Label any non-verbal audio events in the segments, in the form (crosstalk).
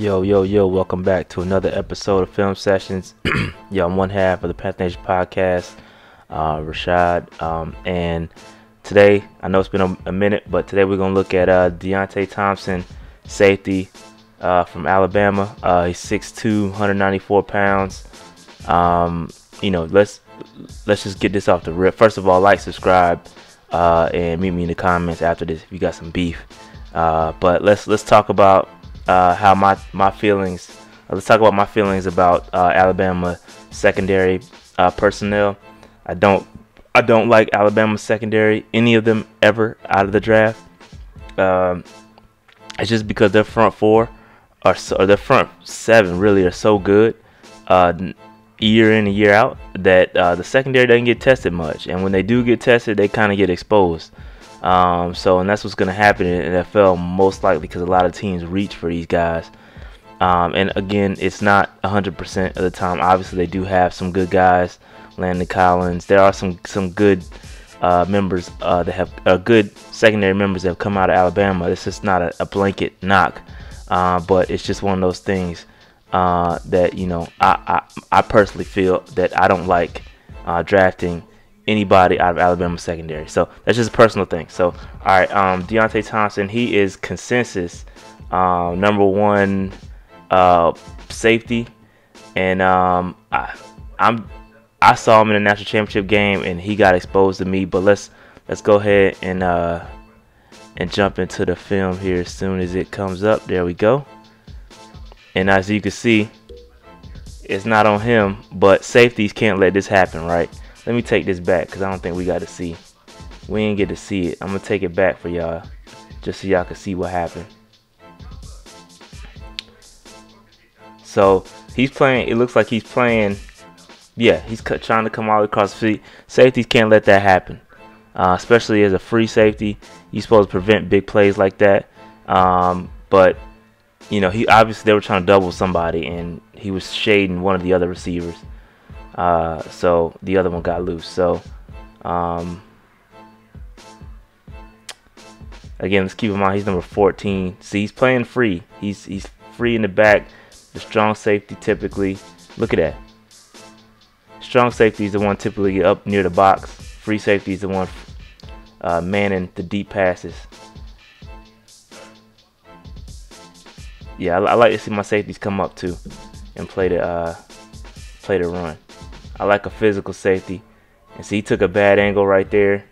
Yo, yo, yo, welcome back to another episode of Film Sessions. (clears throat) yo, I'm one half of the Panther Nation podcast, uh, Rashad. Um, and today, I know it's been a, a minute, but today we're going to look at uh, Deionte Thompson, safety uh, from Alabama. Uh, he's 6'2, 194 pounds. Um, you know, let's let's just get this off the rip. First of all, like, subscribe, uh, and meet me in the comments after this if you got some beef. Uh, but let's let's talk about uh, how my my feelings. Uh, let's talk about my feelings about uh, Alabama secondary uh, personnel. I don't I don't like Alabama secondary any of them ever out of the draft. Um, it's just because their front four are so, or their front seven really are so good uh, year in and year out that uh, the secondary doesn't get tested much, and when they do get tested, they kind of get exposed. Um, so, and that's what's going to happen in NFL most likely because a lot of teams reach for these guys. Um, and again, it's not 100% of the time. Obviously, they do have some good guys. Landon Collins. There are some some good uh, members uh, that have uh, good secondary members that have come out of Alabama. It's just not a, a blanket knock, uh, but it's just one of those things uh, that you know I, I, I personally feel that I don't like uh, drafting anybody out of Alabama secondary. So that's just a personal thing. So all right, um, Deionte Thompson, he is consensus um, number one uh, safety, and um, I, I'm I saw him in the national championship game, and he got exposed to me. But let's let's go ahead and uh, and jump into the film here as soon as it comes up. There we go. And as you can see, it's not on him, but safeties can't let this happen, right? Let me take this back because I don't think we got to see. We ain't get to see it. I'm going to take it back for y'all just so y'all can see what happened. So he's playing. It looks like he's playing. Yeah, he's trying to come all across the field. Safeties can't let that happen, uh, especially as a free safety. You're supposed to prevent big plays like that. Um, but you know, he obviously they were trying to double somebody, and he was shading one of the other receivers. Uh, so the other one got loose. So um, again, let's keep in mind he's number 14. See, he's playing free. He's he's free in the back. The strong safety typically. Look at that. Strong safety is the one typically up near the box. Free safety is the one uh, manning the deep passes. Yeah, I, I, like to see my safeties come up too and play the uh, play the run. I like a physical safety. And see, he took a bad angle right there.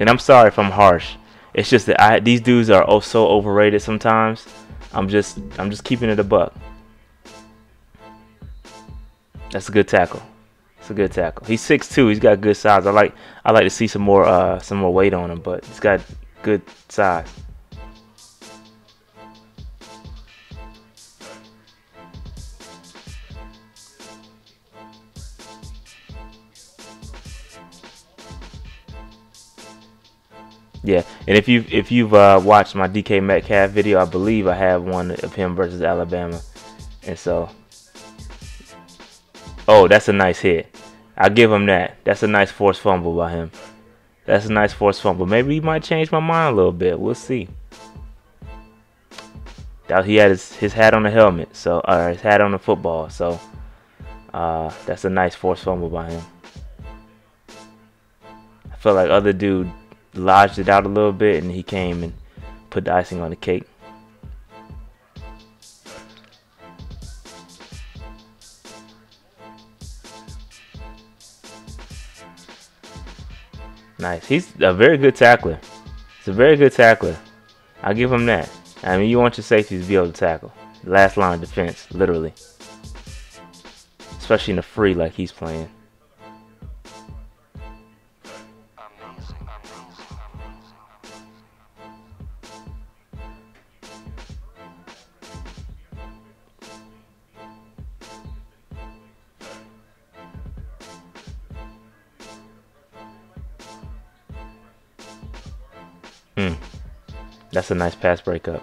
And I'm sorry if I'm harsh. It's just that I, these dudes are oh so overrated sometimes. I'm just I'm just keeping it a buck. That's a good tackle. It's a good tackle. He's 6'2". He's got good size. I like I like to see some more uh some more weight on him, but he's got good size. Yeah, and if you've if you've uh, watched my DK Metcalf video, I believe I have one of him versus Alabama, and so. Oh, that's a nice hit. I'll give him that. That's a nice forced fumble by him. That's a nice forced fumble. Maybe he might change my mind a little bit. We'll see. That he had his, his hat on the helmet, so or his hat on the football. So uh, that's a nice forced fumble by him. I feel like other dude lodged it out a little bit, and he came and put the icing on the cake. Nice. He's a very good tackler. He's a very good tackler. I'll give him that. I mean, you want your safeties to be able to tackle. Last line of defense, literally. Especially in the free like he's playing. Mm. That's a nice pass breakup.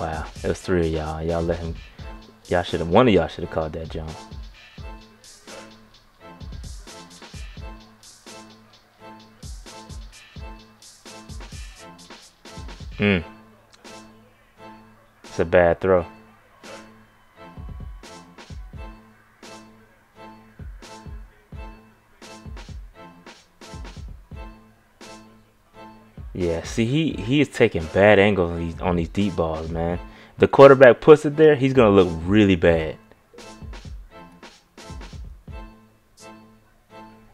Wow, it was three of y'all. Y'all let him. Y'all should have. One of y'all should have called that jump. Mm. It's a bad throw. Yeah, see, he he is taking bad angles on these, on these deep balls, man. The quarterback puts it there, he's gonna look really bad.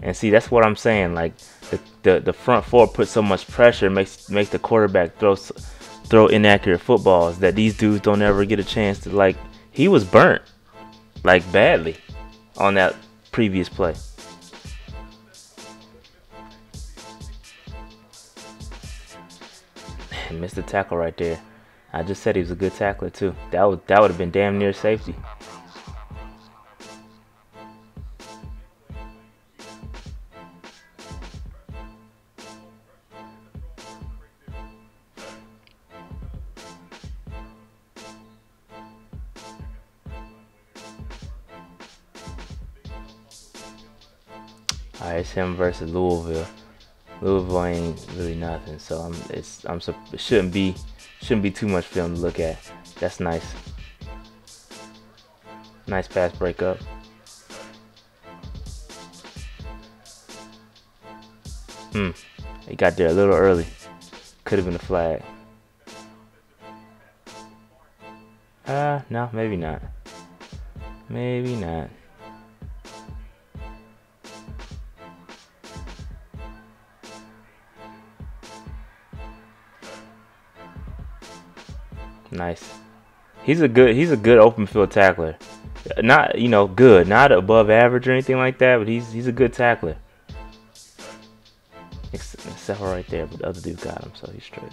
And see, that's what I'm saying. Like the the, the front four puts so much pressure, makes makes the quarterback throw throw inaccurate footballs that these dudes don't ever get a chance to. Like he was burnt, like badly, on that previous play. Missed the tackle right there. I just said he was a good tackler too. That would that would have been damn near safety. Alright, it's him versus Louisville. Louisville ain't really nothing, so I'm it's I'm it shouldn't be shouldn't be too much film to look at. That's nice. Nice pass breakup. Hmm. He got there a little early. Could have been a flag. Uh, no, maybe not. Maybe not. Nice. He's a good he's a good open field tackler. Not you know good, not above average or anything like that, but he's he's a good tackler. Except for right there, but the other dude got him, so he's straight.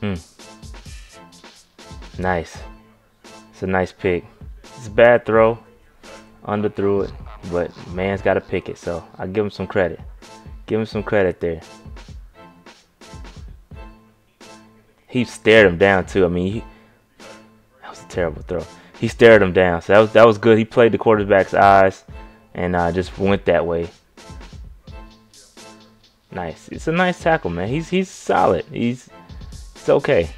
Hmm. Nice. It's a nice pick. It's a bad throw. Underthrew it. But man's got to pick it. So I give him some credit. Give him some credit there. He stared him down too. I mean, he, that was a terrible throw. He stared him down. So that was that was good. He played the quarterback's eyes and uh, just went that way. Nice. It's a nice tackle, man. He's he's solid. He's it's okay.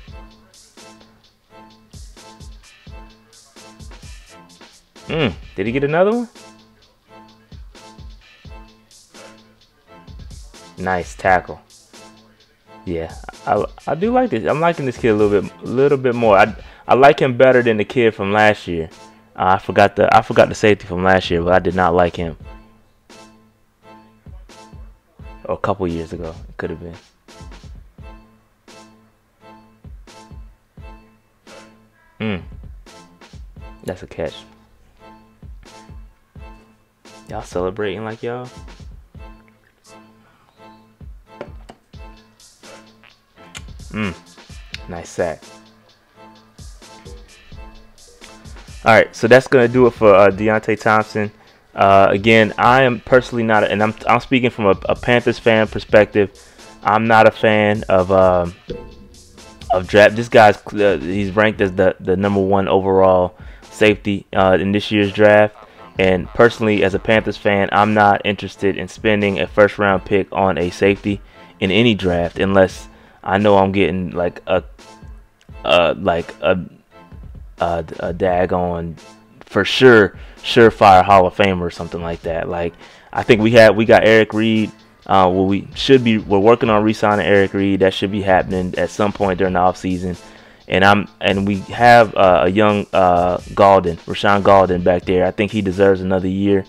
Mm, did he get another one? Nice tackle. Yeah, I, I do like this. I'm liking this kid a little bit, a little bit more. I I like him better than the kid from last year. Uh, I forgot the I forgot the safety from last year, but I did not like him. Or a couple years ago, it could have been. Hmm. That's a catch. Y'all celebrating like y'all? Mmm. Nice sack. All right, so that's gonna do it for uh, Deionte Thompson. Uh, again, I am personally not, and I'm I'm speaking from a, a, Panthers fan perspective. I'm not a fan of um, of draft. This guy's uh, he's ranked as the the number one overall safety uh, in this year's draft. And personally, as a Panthers fan, I'm not interested in spending a first round pick on a safety in any draft unless I know I'm getting like a, uh, like a, a, a daggone for sure surefire Hall of Famer or something like that. Like I think we had we got Eric Reid. Uh, well, we should be we're working on re-signing Eric Reid. That should be happening at some point during the off season and I'm and we have uh, a young uh, Gaulden, Rashaan Gaulden back there. I think he deserves another year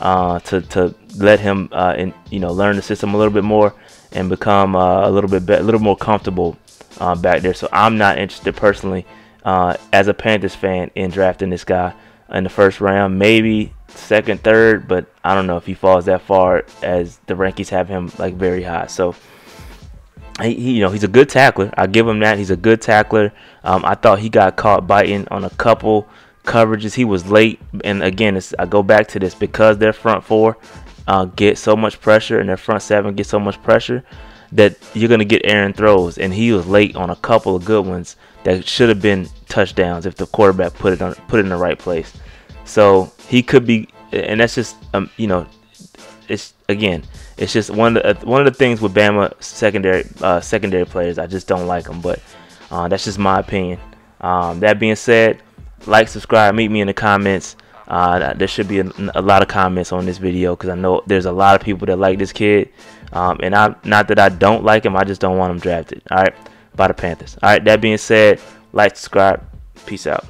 uh, to to let him uh, and you know learn the system a little bit more and become uh, a little bit be- a little more comfortable uh, back there. So I'm not interested personally as a Panthers fan in drafting this guy in the first round, maybe second, third, but I don't know if he falls that far as the rankings have him like very high. So he, you know, he's a good tackler. I give him that. He's a good tackler. Um, I thought he got caught biting on a couple coverages. He was late, and again, I go back to this because their front four uh, get so much pressure and their front seven get so much pressure. that you're gonna get Aaron throws, and he was late on a couple of good ones that should have been touchdowns if the quarterback put it on put it in the right place. So he could be, and that's just um, you know, it's again, it's just one of the, uh, one of the things with Bama secondary uh, secondary players. I just don't like them, but uh, that's just my opinion. Um, that being said, like, subscribe, meet me in the comments. Uh, there should be a, a, lot of comments on this video because I know there's a lot of people that like this kid. Um, and I'm not that I don't like him, I just don't want him drafted. All right, by the Panthers. All right. That being said, like, subscribe. Peace out.